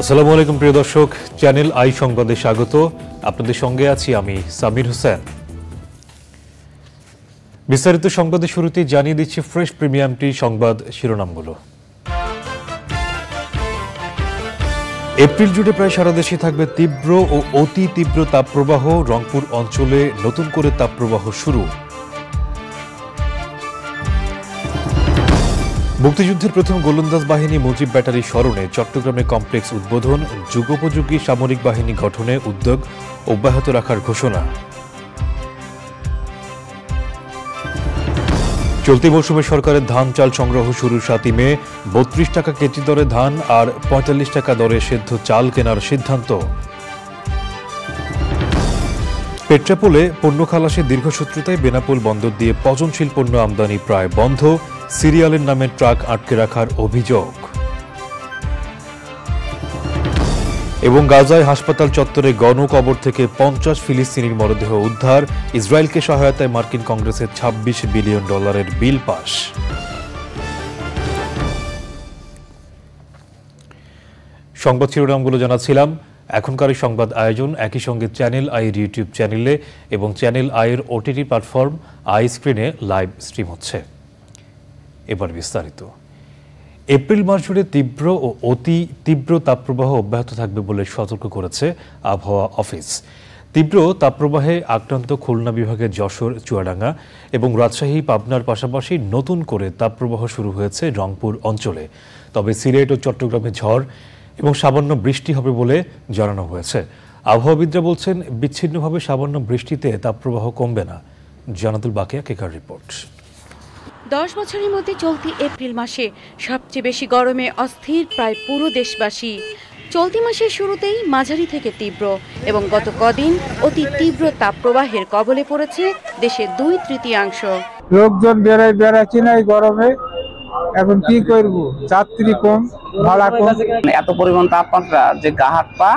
আসসালামু আলাইকুম, প্রিয় দর্শক। চ্যানেল আই সংবাদে স্বাগত। আপনাদের সঙ্গে আছি আমি সামির হোসেন। বিস্তারিত সংবাদের শুরুতে জানিয়ে দিচ্ছি ফ্রেশ প্রিমিয়ামটি সংবাদ শিরোনামগুলো। এপ্রিল জুড়ে প্রায় সারা দেশে থাকবে তীব্র ও অতি তীব্র তাপপ্রবাহ। রংপুর অঞ্চলে নতুন করে তাপপ্রবাহ শুরু। মুক্তিযুদ্ধের প্রথম গোলন্দাজ বাহিনী মুজিব ব্যাটারি স্মরণে চট্টগ্রামে কমপ্লেক্স উদ্বোধন, যুগোপযোগী সামরিক বাহিনী গঠনে উদ্যোগ অব্যাহত রাখার ঘোষণা। চলতি মৌসুমে সরকারের ধান চাল সংগ্রহ শুরু সাতই মে, বত্রিশ টাকা কেজি দরে ধান আর পঁয়তাল্লিশ টাকা দরে সেদ্ধ চাল কেনার সিদ্ধান্ত। পেট্রাপোলে পণ্য খালাসে দীর্ঘসূত্রতায় বেনাপোল বন্দর দিয়ে পচনশীল পণ্য আমদানি প্রায় বন্ধ। সিরিয়ালের নামে ট্রাক আটকে রাখার অভিযোগ। এবং গাজায় হাসপাতাল চত্বরে গণকবর থেকে পঞ্চাশ ফিলিস্তিনির মরদেহ উদ্ধার। ইসরায়েলকে সহায়তায় মার্কিন কংগ্রেসের ২৬ বিলিয়ন ডলারের বিল পাস। সংবাদ শিরোনামগুলো জানাচ্ছিলাম। এখনকার এই সংবাদ আয়োজন একই সঙ্গে চ্যানেল আইয়ের ইউটিউব চ্যানেলে এবং চ্যানেল আইয়ের OTT platform, i screen live stream হচ্ছে। এবার বিস্তারিত। এপ্রিল মাস জুড়ে তীব্র ও অতি তীব্র তাপপ্রবাহ অব্যাহত থাকবে বলে সতর্ক করেছে আবহাওয়া অফিস। তীব্র তাপপ্রবাহে আক্রান্ত খুলনা বিভাগের যশোর, চুয়াডাঙ্গা এবং রাজশাহী, পাবনার পাশাপাশি নতুন করে তাপপ্রবাহ শুরু হয়েছে রংপুর অঞ্চলে। তবে সিলেট ও চট্টগ্রামে ঝড় এবং সামান্য বৃষ্টি হবে বলে জানানো হয়েছে। আবহাওয়াবিদরা বলছেন, বিচ্ছিন্নভাবে সামান্য বৃষ্টিতে তাপপ্রবাহ কমবে না। জানাতুল বাকিয়া, কেকার রিপোর্ট। দশ বছরের মধ্যে চলতি এপ্রিল মাসে সবচেয়ে বেশি গরমে অস্থির প্রায় পুরো দেশবাসী। চলতি মাসের শুরুতেই মাঝারি থেকে তীব্র এবং গত কদিন অতি তীব্র তাপপ্রবাহের কবলে পড়েছে দেশের দুই তৃতীয়াংশ। লোকজন বেড়াই বেড়াচ্ছি না এই গরমে। এখন কি করব? যাত্রী কম ভাড়া কম। এত পরিমাণ তাপমাত্রা যে গা হাত পা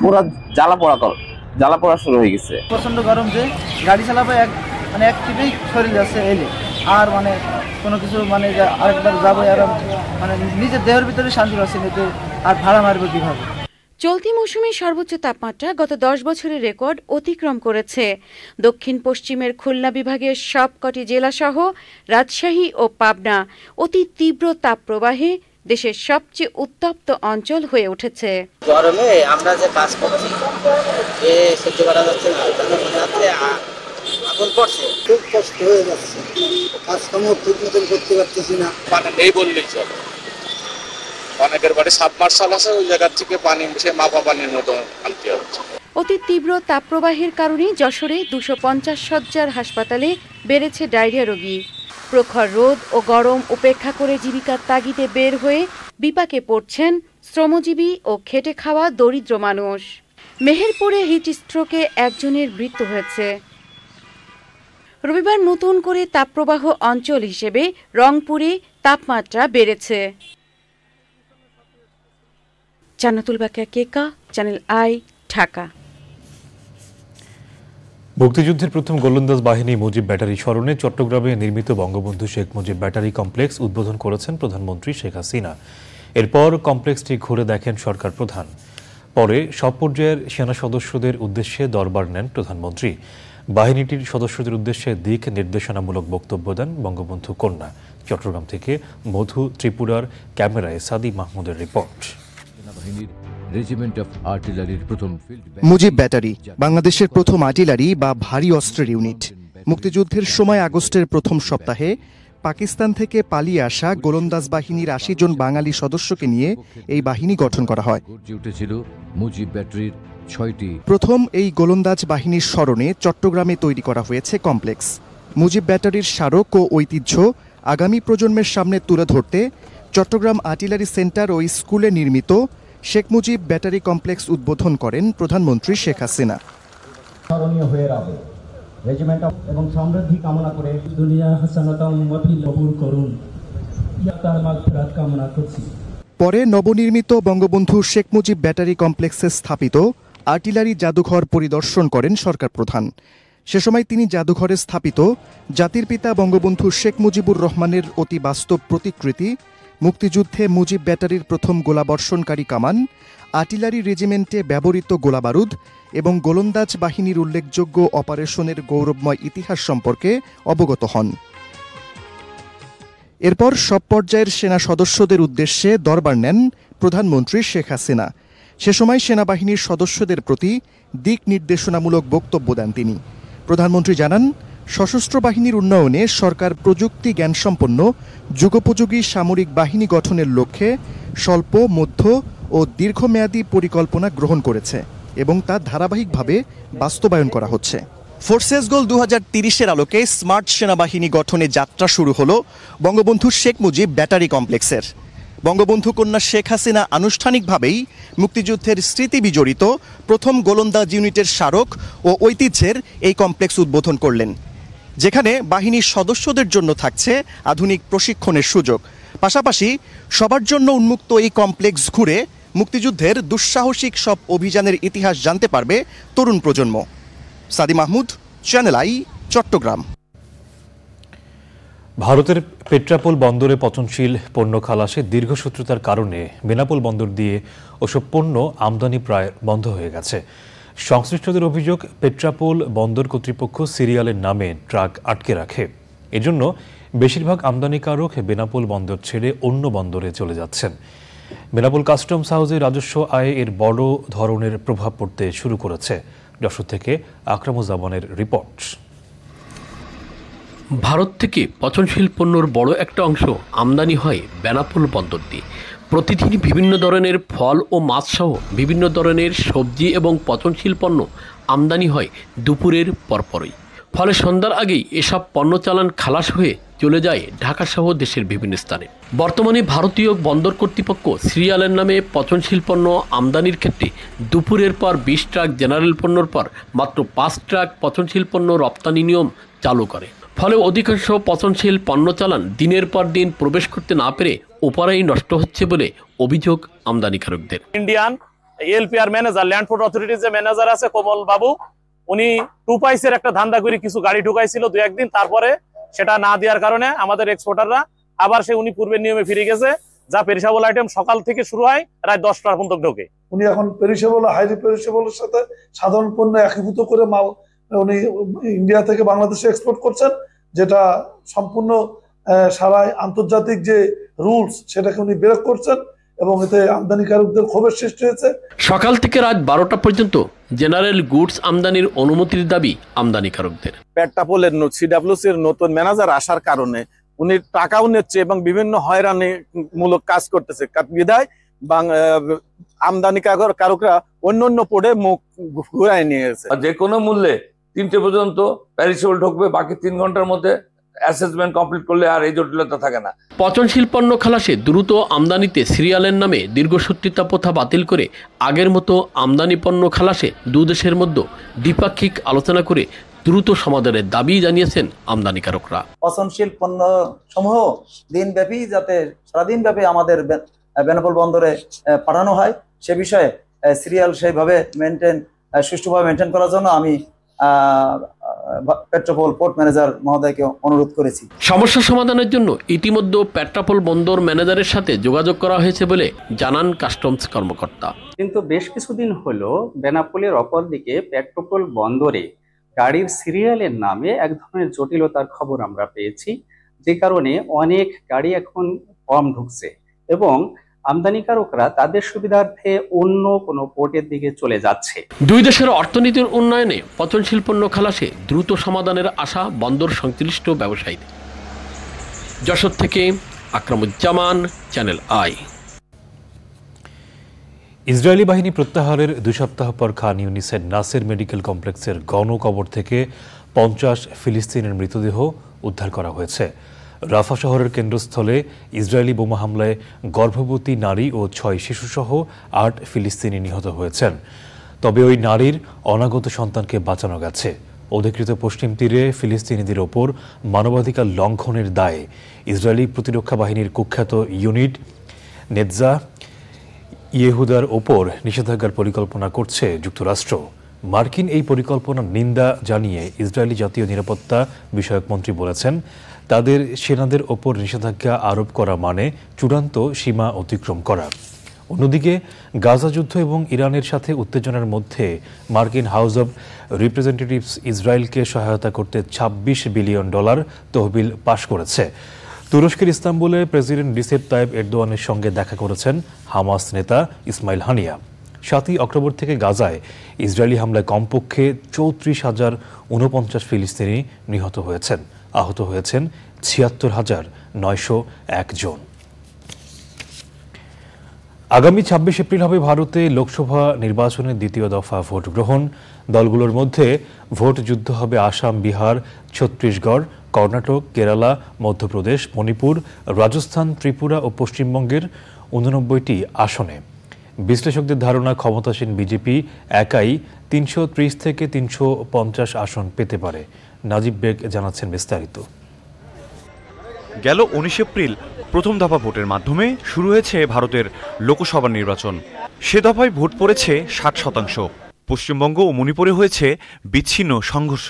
পুরো জ্বালা পোড়া কর জ্বালা পোড়া শুরু হয়ে গেছে। প্রচণ্ড গরম যে গাড়ি চালাবে এক মানে এক টিপেই শরীর যাচ্ছে এলে। আর মানে কোনো কিছু মানে আরেকবার যাব আর মানে নিজের দেহের ভিতরে শান্তি পাচ্ছে নিতে আর ভাড়া মারবে কীভাবে? চলতি মৌসুমে সর্বোচ্চ তাপমাত্রা গত দশ বছরের রেকর্ড অতিক্রম করেছে। দক্ষিণ পশ্চিমের খুলনা বিভাগের সবকটি জেলাসহ রাজশাহী ও পাবনা অতি তীব্র তাপপ্রবাহে দেশের সবচেয়ে উত্তপ্ত অঞ্চল হয়ে উঠেছে। গরমে আমরা যে কাজ করছি সহ্য করা যাচ্ছে না। মনে পড়ছে খুব কষ্ট হয়ে যাচ্ছে। কাজকর্ম ঠিক মতন করতে পারতেছি না। পানি নেই বললেই চলে। অনেকের বাড়ি সাবমার্শাল আছে ওই জায়গা থেকে পানি সে মাপা পানির মতো আনতে হচ্ছে। অতি তীব্র তাপপ্রবাহের কারণে যশোরে দুশো পঞ্চাশ শয্যার হাসপাতালে বেড়েছে ডায়রিয়া রোগী। প্রখর রোদ ও গরম উপেক্ষা করে জীবিকার তাগিদে বের হয়ে বিপাকে পড়ছেন শ্রমজীবী ও খেটে খাওয়া দরিদ্র মানুষ। মেহেরপুরে হিট স্ট্রোকে একজনের মৃত্যু হয়েছে। রবিবার নতুন করে তাপপ্রবাহ অঞ্চল হিসেবে রংপুরে তাপমাত্রা বেড়েছে। Jannatul Bakia Keka, channel I, Dhaka. মুক্তিযুদ্ধের প্রথম গোলন্দাজ বাহিনী মুজিব ব্যাটারি স্মরণে চট্টগ্রামে নির্মিত বঙ্গবন্ধু শেখ মুজিব ব্যাটারি কমপ্লেক্স উদ্বোধন করেছেন প্রধানমন্ত্রী শেখ হাসিনা। এরপর কমপ্লেক্সটি ঘুরে দেখেন সরকার প্রধান। পরে সব পর্যায়ের সেনা সদস্যদের উদ্দেশ্যে দরবার নেন প্রধানমন্ত্রী। বাহিনীটির সদস্যদের উদ্দেশ্যে দিক নির্দেশনামূলক বক্তব্য দেন বঙ্গবন্ধু কন্যা। চট্টগ্রাম থেকে মধু ত্রিপুরার ক্যামেরায় সাদি মাহমুদের রিপোর্ট। রেজিমেন্ট অফ আর্টিলারির প্রথম মুজিব ব্যাটারি বাংলাদেশের প্রথম আর্টিলারি বা ভারী অস্ত্রের ইউনিট। মুক্তিযুদ্ধের সময় আগস্টের প্রথম সপ্তাহে পাকিস্তান থেকে পালিয়ে আসা গোলন্দাজ বাহিনীর আশি জন বাঙালি সদস্যকে নিয়ে এই বাহিনী গঠন করা হয়। উঠেছিল মুজিব ব্যাটারির ছয়টি। প্রথম এই গোলন্দাজ বাহিনীর স্মরণে চট্টগ্রামে তৈরি করা হয়েছে কমপ্লেক্স। মুজিব ব্যাটারির স্মারক ও ঐতিহ্য আগামী প্রজন্মের সামনে তুলে ধরতে চট্টগ্রাম আর্টিলারি সেন্টার ও স্কুলে নির্মিত শেখ মুজিব ব্যাটারি কমপ্লেক্স উদ্বোধন করেন প্রধানমন্ত্রী শেখ হাসিনা। স্মরণীয় হয়ে রবে। রেজিমেন্ট এবং সমৃদ্ধি কামনা করে দুনিয়া হাসানাতা উম্মতি কবুল করুন। ইয়াতার মাগফিরাত কামনা করছি। পরে নবনির্মিত বঙ্গবন্ধু শেখ মুজিব ব্যাটারি কমপ্লেক্সে স্থাপিত আর্টিলারি জাদুঘর পরিদর্শন করেন সরকার প্রধান। সে সময় তিনি জাদুঘরে স্থাপিত জাতির পিতা বঙ্গবন্ধু শেখ মুজিবুর রহমানের অতি বাস্তব প্রতিকৃতি, মুক্তিযুদ্ধে মুজিব ব্যাটারির প্রথম গোলাবর্ষণকারী কামান, আর্টিলারি রেজিমেন্টে ব্যবহৃত গোলাবারুদ এবং গোলন্দাজ বাহিনীর উল্লেখযোগ্য অপারেশনের গৌরবময় ইতিহাস সম্পর্কে অবগত হন। এরপর সব পর্যায়ের সেনা সদস্যদের উদ্দেশ্যে দরবার নেন প্রধানমন্ত্রী শেখ হাসিনা। সে সময় সেনাবাহিনীর সদস্যদের প্রতি দিক নির্দেশনামূলক বক্তব্য দেন তিনি। প্রধানমন্ত্রী জানান, সশস্ত্র বাহিনীর উন্নয়নে সরকার প্রযুক্তি জ্ঞানসম্পন্ন, যুগোপযোগী সামরিক বাহিনী গঠনের লক্ষ্যে স্বল্প, মধ্য ও দীর্ঘমেয়াদী পরিকল্পনা গ্রহণ করেছে এবং তা ধারাবাহিকভাবে বাস্তবায়ন করা হচ্ছে। ফোর্সেস গোল দু হাজার তিরিশের আলোকে স্মার্ট সেনাবাহিনী গঠনে যাত্রা শুরু হলো বঙ্গবন্ধু শেখ মুজিব ব্যাটারি কমপ্লেক্সের। বঙ্গবন্ধু কন্যা শেখ হাসিনা আনুষ্ঠানিকভাবেই মুক্তিযুদ্ধের স্মৃতি বিজড়িত প্রথম গোলন্দাজ ইউনিটের স্মারক ও ঐতিহ্যের এই কমপ্লেক্স উদ্বোধন করলেন, যেখানে বাহিনীর সদস্যদের জন্য থাকছে আধুনিক প্রশিক্ষণের সুযোগ। পাশাপাশি সবার জন্য উন্মুক্ত এই কমপ্লেক্স ঘুরে মুক্তিযুদ্ধের দুঃসাহসিক সব অভিযানের ইতিহাস জানতে পারবে তরুণ প্রজন্ম। Sadi Mahmud channel I, Chattogram. ভারতের পেট্রাপোল বন্দরে পচনশীল পণ্য খালাসে দীর্ঘসূত্রতার কারণে বেনাপোল বন্দর দিয়ে ওসব পণ্য আমদানি প্রায় বন্ধ হয়ে গেছে। সংশ্লিষ্টদের অভিযোগ, পেট্রাপোল বন্দর কর্তৃপক্ষ সিরিয়ালের নামে ট্রাক আটকে রাখে। এজন্য বেশিরভাগ আমদানিকারক বেনাপোল বন্দর ছেড়ে অন্য বন্দরে চলে যাচ্ছেন। বেনাপোল কাস্টমস হাউসে রাজস্ব আয়ে এর বড় ধরনের প্রভাব পড়তে শুরু করেছে। যশোর থেকে আকরামুজ্জামানের রিপোর্ট। ভারত থেকে পচনশীল পণ্যর বড় একটা অংশ আমদানি হয় বেনাপোল বন্দর দিয়ে। প্রতিদিন বিভিন্ন ধরনের ফল ও মাছসহ বিভিন্ন ধরনের সবজি এবং পচনশীল পণ্য আমদানি হয় দুপুরের পরপরই। ফলে সন্ধ্যার আগেই এসব পণ্য চালান খালাস হয়ে চলে যায় ঢাকাসহ দেশের বিভিন্ন স্থানে। বর্তমানে ভারতীয় বন্দর কর্তৃপক্ষ সিরিয়ালের নামে পচনশীল পণ্য আমদানির ক্ষেত্রে দুপুরের পর বিশ ট্রাক জেনারেল পণ্যর পর মাত্র পাঁচ ট্রাক পচনশীল পণ্য রপ্তানি নিয়ম চালু করে। ফলে অধিকাংশ পচনশীল পণ্য চালান দিনের পর দিন প্রবেশ করতে না পেরে ওপারেই নষ্ট হচ্ছে বলে অভিযোগ আমদানিকারকদের। Indian LPR manager land port অথরিটির যে ম্যানেজার আছে কোমল বাবু উনি টু পাইসের একটা ধান্দা করে কিছু গাড়ি ঢুকাইছিল দু একদিন তারপরে সেটা না দেওয়ার কারণে আমাদের এক্সপোর্টাররা আবার সে উনি পূর্বের নিয়মে ফিরে গেছে যা পেরিসাবল আইটেম সকাল থেকে শুরু হয় রাত দশটা পর্যন্ত ঢোকে। উনি এখন পেরিসেবল হাইলি পেরিসেবলের সাথে সাধারণ পণ্য একীভূত করে মাল উনি ইন্ডিয়া থেকে বাংলাদেশে এক্সপোর্ট করছেন যেটা সম্পূর্ণ সারা আন্তর্জাতিক যে রুলস সেটাকে উনি ব্রেক করছেন এবং এতে আমদানিকারকদের ক্ষোভের সৃষ্টি হয়েছে। সকাল থেকে রাত বারোটা পর্যন্ত জেনারেল গুডস আমদানির অনুমতির দাবি আমদানিকারকদের। পেট্টাপোলের সিডাব্লিউসির নতুন ম্যানেজার আসার কারণে উনি টাকাও নিচ্ছে এবং বিভিন্ন হয়রানি মূলক কাজ করতেছে। বিধায় আমদানি কারকরা অন্য অন্য পোর্টে মুখ ঘুরাই নিয়েছে যে কোনো মূল্যে তিনটে পর্যন্ত প্যারিসেবল ঢুকবে বাকি তিন ঘণ্টার মধ্যে অ্যাসেসমেন্ট কমপ্লিট করলে আর এই জটিলতা থাকে না। পচনশীল পণ্য খালাসে দ্রুত আমদানিতে সিরিয়ালের নামে দীর্ঘসূত্রিতা প্রথা বাতিল করে আগের মতো আমদানি পণ্য খালাসে দু দেশের মধ্যে দ্বিপাক্ষিক আলোচনা করে দ্রুত সমাধানের দাবি জানিয়েছেন আমদানিকারকরা। পচনশীল পণ্য সমূহ দিনব্যাপী যাতে সারাদিন ব্যাপী আমাদের বেনাপোল বন্দরে পাঠানো হয় সে বিষয়ে সিরিয়াল সেইভাবে মেনটেন সুষ্ঠুভাবে মেনটেন করার জন্য আমি পেট্রোপোল পোর্ট ম্যানেজার মহোদয়কে অনুরোধ করেছি। সমস্যা সমাধানের জন্য ইতিমধ্যে পেট্রাপোল বন্দর ম্যানেজারের সাথে যোগাযোগ করা হয়েছে বলে জানান কাস্টমস কর্মকর্তা। কিন্তু বেশ কিছুদিন হলো বেনাপোলের অপর দিকে পেট্রোপোল বন্দরে গাড়ির সিরিয়ালের নামে এক ধরনের জটিলতার খবর আমরা পেয়েছি যে কারণে অনেক গাড়ি এখন কম ঢুকছে এবং আমদানিকারকরা তাদের সুবিধার্থে অন্য কোনো পোর্টের দিকে চলে যাচ্ছে। দুই দেশের অর্থনীতির উন্নয়নে পচনশীল পণ্য খালাসে দ্রুত সমাধানের আশা বন্দর সংশ্লিষ্ট ব্যবসায়ীদের। যশোর থেকে আকরামুজ্জামান চ্যানেল আই। ইসরায়েলি বাহিনী প্রত্যাহারের দুই সপ্তাহ পর খান ইউনিসের নাসের মেডিকেল কমপ্লেক্সের গণকবর থেকে পঞ্চাশ ফিলিস্তিনের মৃতদেহ উদ্ধার করা হয়েছে। রাফা শহরের কেন্দ্রস্থলে ইসরায়েলি বোমা হামলায় গর্ভবতী নারী ও ছয় শিশুসহ আট ফিলিস্তিনি নিহত হয়েছেন। তবে ওই নারীর অনাগত সন্তানকে বাঁচানো গেছে। অধিকৃত পশ্চিম তীরে ফিলিস্তিনিদের ওপর মানবাধিকার লঙ্ঘনের দায়ে ইসরায়েলি প্রতিরক্ষা বাহিনীর কুখ্যাত ইউনিট নেৎজা ইয়েহুদার ওপর নিষেধাজ্ঞার পরিকল্পনা করছে যুক্তরাষ্ট্র। মার্কিন এই পরিকল্পনার নিন্দা জানিয়ে ইসরায়েলি জাতীয় নিরাপত্তা বিষয়ক মন্ত্রী বলেছেন তাদের সেনাদের ওপর নিষেধাজ্ঞা আরোপ করা মানে চূড়ান্ত সীমা অতিক্রম করা। অন্যদিকে, গাজা যুদ্ধ এবং ইরানের সাথে উত্তেজনার মধ্যে মার্কিন হাউস অব রিপ্রেজেন্টেটিভস ইসরায়েলকে সহায়তা করতে ২৬ বিলিয়ন ডলার তহবিল পাশ করেছে। তুরস্কের ইস্তাম্বুলে প্রেসিডেন্ট রিসেপ তাইব এরদোয়ানের সঙ্গে দেখা করেছেন হামাস নেতা ইসমাইল হানিয়া। সাতই অক্টোবর থেকে গাজায় ইসরায়েলি হামলায় কমপক্ষে চৌত্রিশ হাজার উনপঞ্চাশ ফিলিস্তিনি নিহত হয়েছেন। আহত হয়েছেন ছিয়াত্তর হাজার নয়শো এক জন। আগামী ছাব্বিশ এপ্রিল হবে ভারতে লোকসভা নির্বাচনের দ্বিতীয় দফা ভোট গ্রহণ। দলগুলোর মধ্যে ভোট যুদ্ধ হবে আসাম, বিহার, ছত্তিশগড়, কর্ণাটক, কেরালা, মধ্যপ্রদেশ, মণিপুর, রাজস্থান, ত্রিপুরা ও পশ্চিমবঙ্গের উননব্বইটি আসনে। বিশ্লেষকদের ধারণা ক্ষমতাসীন বিজেপি একাই তিনশো ত্রিশ থেকে তিনশো পঞ্চাশ আসন পেতে পারে। নাজিব বেগ জানাচ্ছেন বিস্তারিত। গেল উনিশ এপ্রিল প্রথম দফা ভোটের মাধ্যমে শুরু হয়েছে ভারতের লোকসভা নির্বাচন। সে দফায় ভোট পড়েছে ষাট শতাংশ। পশ্চিমবঙ্গ ও মণিপুরে হয়েছে বিচ্ছিন্ন সংঘর্ষ।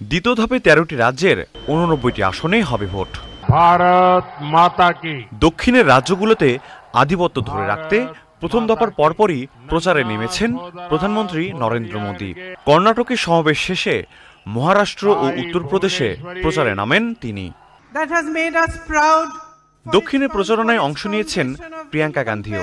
দ্বিতীয় ধাপে তেরোটি রাজ্যের উননব্বইটি আসনে হবে ভোট। ভারত মাতা কি? দক্ষিণের রাজ্যগুলোতে আধিপত্য ধরে রাখতে প্রথম দফার পরপরই প্রচারে নেমেছেন প্রধানমন্ত্রী নরেন্দ্র মোদী। কর্ণাটকের সমাবেশ শেষে মহারাষ্ট্র ও উত্তরপ্রদেশে প্রচারে নামেন তিনি. দক্ষিণে প্রচারণায় অংশ নিয়েছেন প্রিয়াঙ্কা গান্ধীও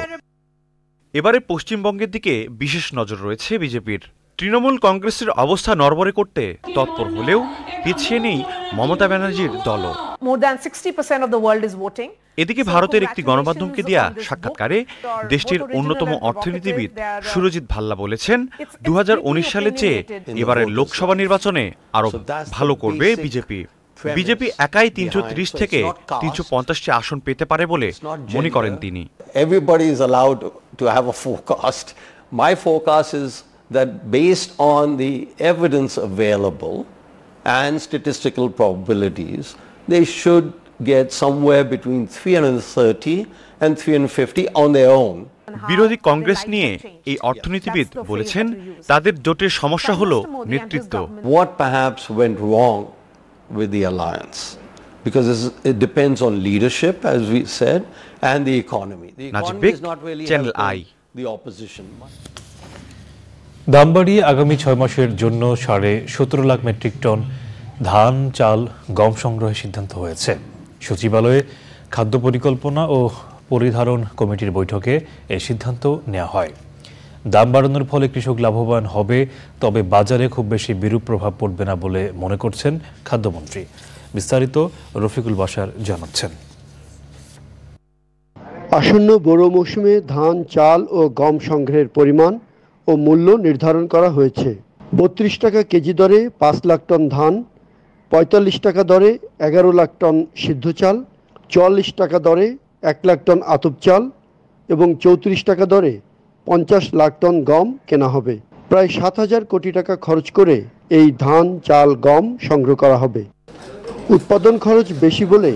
এবারে পশ্চিমবঙ্গের দিকে বিশেষ নজর রয়েছে বিজেপির তৃণমূল কংগ্রেসের অবস্থা নড়বড়ে করতে তৎপর হলেও পিছিয়ে নেই মমতা ব্যানার্জির দলও More than 60% of the world is voting. এদিকে ভারতের একটি গণমাধ্যমকে দেয়া সাক্ষাৎকারে দেশটির অন্যতম অর্থনীতিবিদ সুরজিৎ ভাল্লা বলেছেন দু সালের চেয়ে এবারের লোকসভা নির্বাচনে আরও ভালো করবে বিজেপি বিজেপি একাই তিনশো থেকে তিনশো পঞ্চাশটি আসন পেতে পারে বলে মনে করেন তিনি। Everybody is allowed to have a forecast. My forecast is that based on the evidence available and statistical probabilities, they should get somewhere between 330 and 350 on their own. বিরোধী কংগ্রেস নিয়ে এই অর্থনীতিবিদ বলেছেন তাদের জোটের সমস্যা হলো নেতৃত্ব What perhaps went wrong with the alliance? Because it depends on leadership, as we said, and the economy. The economy is not really Channel I. the opposition. দাম বাড়িয়ে আগামী ছয় মাসের জন্য সাড়ে সতেরো লাখ মেট্রিক টন ধান চাল গম সংগ্রহের সিদ্ধান্ত হয়েছে সচিবালয়ে খাদ্য পরিকল্পনা ও পরিধারণ কমিটির বৈঠকে এই সিদ্ধান্ত নেওয়া হয়। দাম বাড়ানোর ফলে কৃষক লাভবান হবে, তবে বাজারে খুব বেশি বিরূপ প্রভাব পড়বে না বলে মনে করছেন খাদ্যমন্ত্রী। বিস্তারিত রফিকুল বাসার জানাচ্ছেন। আসন্ন বোরো মৌসুমে ধান, চাল ও গম সংগ্রহের পরিমাণ ও মূল্য নির্ধারণ করা হয়েছে। বত্রিশ টাকা কেজি দরে পাঁচ লাখ টন ধান পঁয়তাল্লিশ টাকা দরে এগারো লাখ টন সিদ্ধ চাল, চুয়াল্লিশ টাকা দরে এক লাখ টন আতপ চাল এবং চৌত্রিশ টাকা দরে পঞ্চাশ লাখ টন গম কেনা হবে। প্রায় সাত হাজার কোটি টাকা খরচ করে এই ধান, চাল, গম সংগ্রহ করা হবে। উৎপাদন খরচ বেশি বলে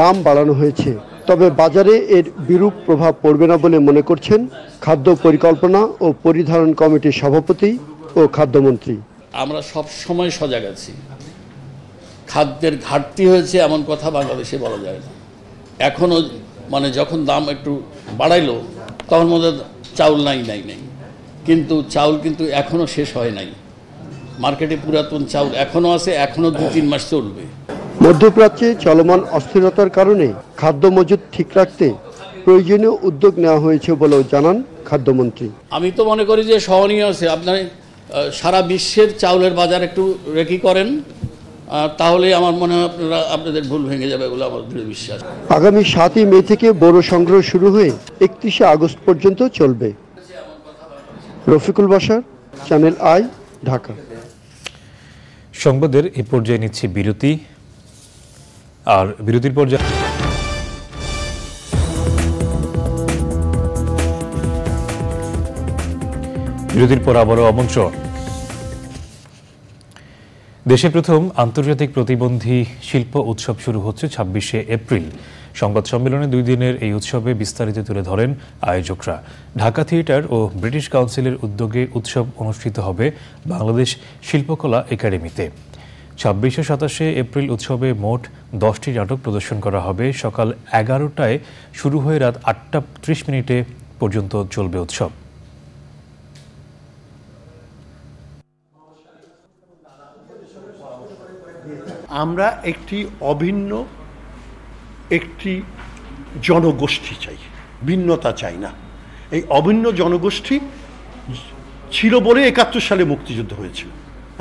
দাম বাড়ানো হয়েছে। তবে বাজারে এর বিরূপ প্রভাব পড়বে না বলে মনে করছেন খাদ্য পরিকল্পনা ও পরিধারণ কমিটির সভাপতি ও খাদ্যমন্ত্রী। আমরা সব সময় সজাগ আছি। খাদ্যের ঘাটতি হয়েছে এমন কথা বাংলাদেশে বলা যায় না। এখনও মানে যখন দাম একটু বাড়াইলো তখন মধ্যে চাউল নাই নাই নাই। কিন্তু চাউল কিন্তু এখনও শেষ হয় নাই। মার্কেটে পুরাতন চাউল এখনও আছে এখনও দু তিন মাস চলবে। মধ্যপ্রাচ্যে চলমান অস্থিরতার কারণে খাদ্য মজুত ঠিক রাখতে প্রয়োজনীয় উদ্যোগ নেওয়া হয়েছে বলেও জানান খাদ্যমন্ত্রী। আমি তো মনে করি যে সহনীয় আছে। আপনার সারা বিশ্বের চাউলের বাজার একটু রেকি করেন। তাহলে আমার মনে হয় আপনারা আপনাদের ভুল ভেঙে যাবে বলে আমার দৃঢ় বিশ্বাস। আগামী সাতই মে থেকে বড় সংগ্রহ শুরু হয়ে একত্রিশে আগস্ট পর্যন্ত চলবে। রফিকুল বাসার চ্যানেল আই ঢাকা। সংবাদের এ পর্যায়ে নিচ্ছে বিরতি। আর বিরতির পর্যায়ে বিরতির পর আবারও আমন্ত্রণ। দেশে প্রথম আন্তর্জাতিক প্রতিবন্ধী শিল্প উৎসব শুরু হচ্ছে ছাব্বিশে এপ্রিল। সংবাদ সম্মেলনে দুই দিনের এই উৎসবে বিস্তারিত তুলে ধরেন আয়োজকরা। ঢাকা থিয়েটার ও ব্রিটিশ কাউন্সিলের উদ্যোগে উৎসব অনুষ্ঠিত হবে বাংলাদেশ শিল্পকলা একাডেমিতে। ছাব্বিশে সাতাশে এপ্রিল উৎসবে মোট দশটি নাটক প্রদর্শন করা হবে। সকাল এগারোটায় শুরু হয়ে রাত আটটা ত্রিশ মিনিটে পর্যন্ত চলবে উৎসব। আমরা একটি অভিন্ন, একটি জনগোষ্ঠী চাই, ভিন্নতা চাই না। এই অভিন্ন জনগোষ্ঠী ছিল বলে একাত্তর সালে মুক্তিযুদ্ধ হয়েছিল,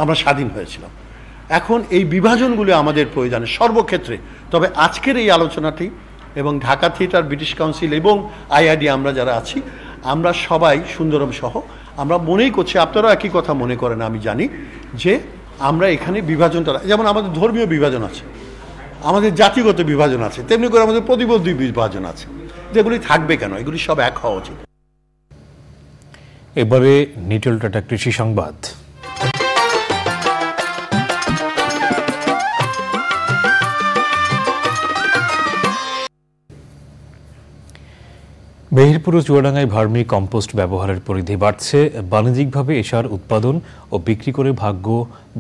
আমরা স্বাধীন হয়েছিলাম। এখন এই বিভাজনগুলো আমাদের প্রয়োজন সর্বক্ষেত্রে, তবে আজকের এই আলোচনাটি এবং ঢাকা থিয়েটার, ব্রিটিশ কাউন্সিল এবং আইআইডি, আমরা যারা আছি, আমরা সবাই সুন্দরম সহ, আমরা মনেই করছি, আপনারাও একই কথা মনে করেন, আমি জানি, যে আমরা এখানে বিভাজনটা যেমন আমাদের ধর্মীয় বিভাজন আছে, আমাদের জাতিগত বিভাজন আছে, তেমনি করে আমাদের প্রতিবন্ধী বিভাজন আছে। যেগুলি থাকবে কেন? এগুলি সব এক হওয়া উচিত। এবারে নিটল টাটা কৃষি সংবাদ। মেহেরপুর ও চুয়াডাঙ্গায় ভার্মি কম্পোস্ট ব্যবহারের পরিধি বাড়ছে। বাণিজ্যিকভাবে এ সার উৎপাদন ও বিক্রি করে ভাগ্য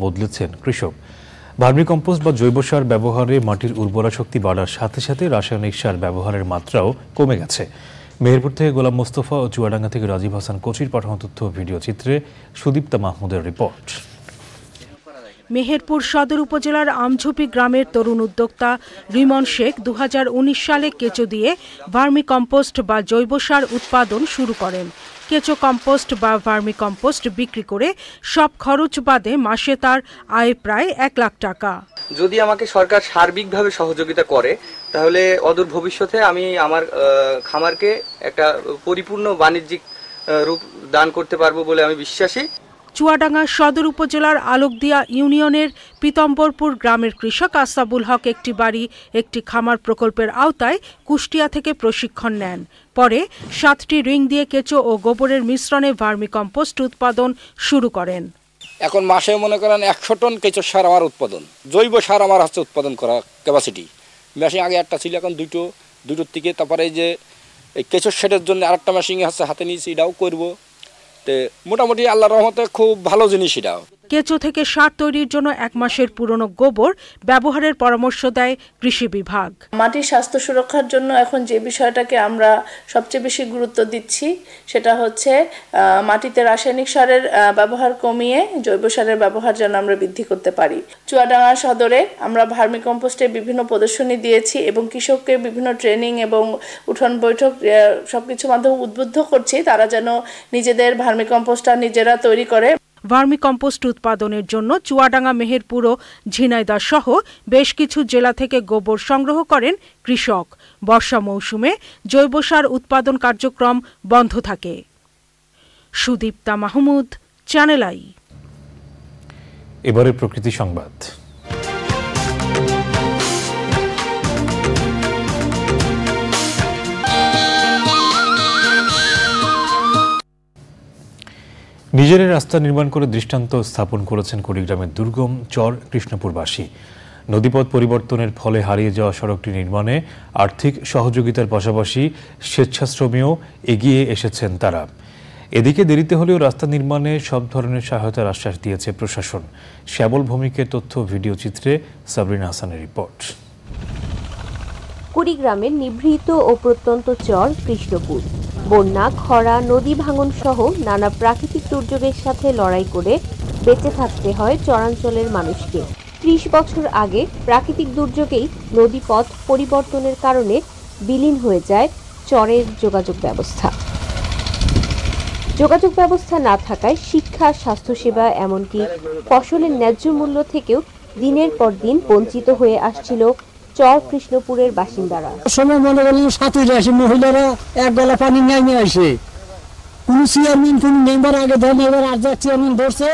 বদলেছেন কৃষক। ভার্মি কম্পোস্ট বা জৈব সার ব্যবহারে মাটির উর্বরা শক্তি বাড়ার সাথে সাথে রাসায়নিক সার ব্যবহারের মাত্রাও কমে গেছে। মেহেরপুর থেকে গোলাম মোস্তফা ও চুয়াডাঙ্গা থেকে রাজীব হাসান কোচির পাঠানো তথ্য ভিডিও চিত্রে সুদীপ্তা মাহমুদের রিপোর্ট। মেহেরপুর সদর উপজেলার আমঝুপি গ্রামের তরুণ উদ্যোক্তা রিমন শেখ দু হাজার উনিশ সালে কেঁচো দিয়ে ভার্মি কম্পোস্ট বা জৈব সার উৎপাদন শুরু করেন। কেঁচো কম্পোস্ট বা ভার্মি কম্পোস্ট বিক্রি করে সব খরচ বাদে মাসে তার আয় প্রায় এক লাখ টাকা। যদি আমাকে সরকার সার্বিকভাবে সহযোগিতা করে, তাহলে অদূর ভবিষ্যতে আমি আমার খামারকে একটা পরিপূর্ণ বাণিজ্যিক রূপ দান করতে পারব বলে আমি বিশ্বাসী। চুয়াডাঙ্গা সদর উপজেলার আলোকদিয়া ইউনিয়নের পিতম্বরপুর গ্রামের কৃষক আসাবুল হক একটি বাড়ি, একটি খামার প্রকল্পের আওতায় কুষ্টিয়া থেকে প্রশিক্ষণ নেন। পরে সাতটি রিং দিয়ে কেঁচো ও গোবরের মিশ্রণে ভার্মি কম্পোস্ট উৎপাদন শুরু করেন। এখন মাসে মনে করেন একশো টন কেঁচো সার আমার উৎপাদন। জৈব সার আমার হচ্ছে উৎপাদন করা ক্যাপাসিটি মেশিন আগে একটা ছিল, এখন দুটো, দুটোর থেকে তারপরে যে এই কেঁচো শেডের জন্য আরেকটা মেশিন হচ্ছে হাতে নিয়েছি, এটাও করব। তো মোটামুটি আল্লাহ রহমতে খুব ভালো জিনিস এটাও। কেঁচো থেকে সার তৈরির জন্য এক মাসের পুরনো গোবর ব্যবহারের পরামর্শ দেয় কৃষি বিভাগ। মাটির স্বাস্থ্য সুরক্ষার জন্য এখন যে বিষয়টাকে আমরা সবচেয়ে বেশি গুরুত্ব দিচ্ছি সেটা হচ্ছে মাটিতে রাসায়নিক সারের ব্যবহার কমিয়ে জৈব সারের ব্যবহার যেন আমরা বৃদ্ধি করতে পারি। চুয়াডাঙ্গা সদরে আমরা ভার্মি কম্পোস্টের বিভিন্ন প্রদর্শনী দিয়েছি এবং কৃষককে বিভিন্ন ট্রেনিং এবং উঠোন বৈঠক আহ, সবকিছুর মাধ্যমে উদ্বুদ্ধ করছি তারা যেন নিজেদের ভার্মি কম্পোস্টটা নিজেরা তৈরি করে। ভার্মি কম্পোস্ট উৎপাদনের জন্য চুয়াডাঙ্গা, মেহেরপুর ও ঝিনাইদা সহ বেশ কিছু জেলা থেকে গোবর সংগ্রহ করেন কৃষক। বর্ষা মৌসুমে জৈব সার উৎপাদন কার্যক্রম বন্ধ থাকে। Sudipta Mahmud, channel I. এবারে প্রকৃতি সংবাদ। নিজের রাস্তা নির্মাণ করে দৃষ্টান্ত স্থাপন করেছেন কুড়িগ্রামের দুর্গম চর কৃষ্ণপুরবাসী। নদীপথ পরিবর্তনের ফলে হারিয়ে যাওয়া সড়কটি নির্মাণে আর্থিক সহযোগিতার পাশাপাশি স্বেচ্ছাশ্রমেও এগিয়ে এসেছেন তারা। এদিকে দেরিতে হলেও রাস্তা নির্মাণে সব ধরনের সহায়তার আশ্বাস দিয়েছে প্রশাসন। শ্যাবল ভৌমিকের তথ্য, ভিডিও চিত্রে সাবরিনা হাসানের রিপোর্ট। কুড়িগ্রামের নিভৃত ও প্রত্যন্ত চর কৃষ্ণপুর। বন্যা, খরা, নদী ভাঙন সহ নানা প্রাকৃতিক দুর্যোগের সাথে লড়াই করে বেঁচে থাকতে হয় চরাঞ্চলের মানুষকে। ত্রিশ বছর আগে প্রাকৃতিক দুর্যোগেই নদীপথ পরিবর্তনের কারণে বিলীন হয়ে যায় চরের যোগাযোগ ব্যবস্থা। যোগাযোগ ব্যবস্থা না থাকায় শিক্ষা, স্বাস্থ্যসেবা এমনকি ফসলের ন্যায্য মূল্য থেকেও দিনের পর দিন বঞ্চিত হয়ে আসছিল চর কৃষ্ণপুরের বাসিন্দারা। সময় মনে করলেন সাঁতুরে আসে মহিলারা এক গলা পানি নাইমে আসে। কোন চেয়ারম্যান কোন মেম্বার আগে ধরেন এবার আর যা চেয়ারম্যান ধরছে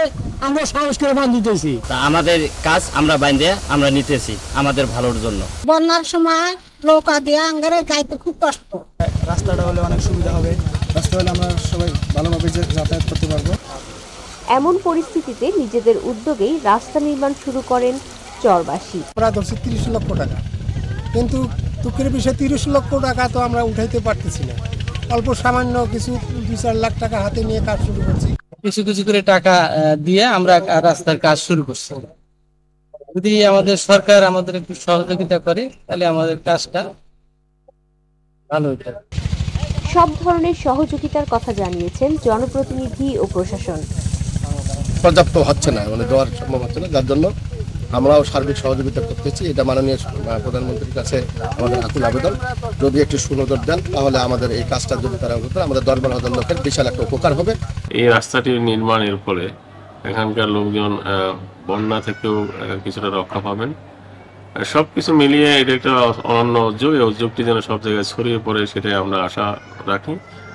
আমরা সাহস করে বান্ধিতেছি তা আমাদের কাজ আমরা বাইন্দে আমরা নিতেছি আমাদের ভালোর জন্য। বন্যার সময় নৌকা দিয়ে আঙ্গারে যাইতে খুব কষ্ট। রাস্তাটা হলে অনেক সুবিধা হবে। রাস্তা হলে আমরা সবাই ভালোভাবে যাতায়াত করতে পারব। এমন পরিস্থিতিতে নিজেদের উদ্যোগেই রাস্তা নির্মাণ শুরু করেন চরবাসী। আমরা ধরছি তিরিশ লক্ষ টাকা। কিন্তু দুঃখের বিষয়ে তিরিশ লক্ষ টাকা তো আমরা উঠাইতে পারতেছি না। অল্প সামান্য কিছু দুই চার লাখ টাকা হাতে নিয়ে কাজ শুরু করছি। কিছু কিছু করে টাকা দিয়ে আমরা রাস্তার কাজ শুরু করছি। যদি আমাদের সরকার আমাদের একটু সহযোগিতা করে তাহলে আমাদের কাজটা ভালো হতে সব ধরনের সহযোগিতার কথা জানিয়েছেন জনপ্রতিনিধি ও প্রশাসন। পর্যাপ্ত হচ্ছে না মানে দেওয়ার সম্ভব হচ্ছে না যার জন্য আমরাও সার্বিক সহযোগিতা করতেছি। এটা মাননীয় প্রধানমন্ত্রীর কাছে আমাদের আকুল আবেদন। যদি একটু সুনজর দেন, তাহলে আমাদের এই কাজটা যদি তারা করতে আমাদের দশ বারো হাজার লোকের বিশাল একটা উপকার হবে। এই রাস্তাটির নির্মাণের ফলে এখানকার লোকজন বন্যা থেকেও কিছুটা রক্ষা পাবেন। সব কিছু মিলিয়ে এটা একটা অনন্য উদ্যোগ। এই উদ্যোগটি যেন সব জায়গায় ছড়িয়ে পড়ে, সেটাই আমরা আশা রাখি।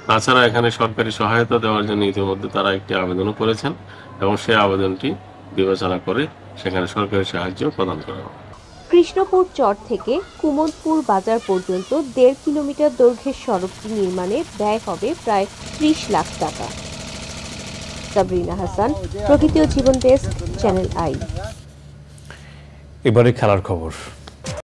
তাছাড়া এখানে সরকারি সহায়তা দেওয়ার জন্য ইতিমধ্যে তারা একটি আবেদনও করেছেন এবং সেই আবেদনটি বিবেচনা করে সেখানে সরকারি সাহায্য প্রদান করা হবে। কৃষ্ণপুর চর থেকে কুমদপুর বাজার পর্যন্ত দেড় কিলোমিটার দৈর্ঘ্যের সড়কটি নির্মাণে ব্যয় হবে প্রায় ত্রিশ লাখ টাকা। সাবরিনা হাসান প্রকৃতি ও জীবন ডেস্ক চ্যানেল আই। এবারে খেলার খবর।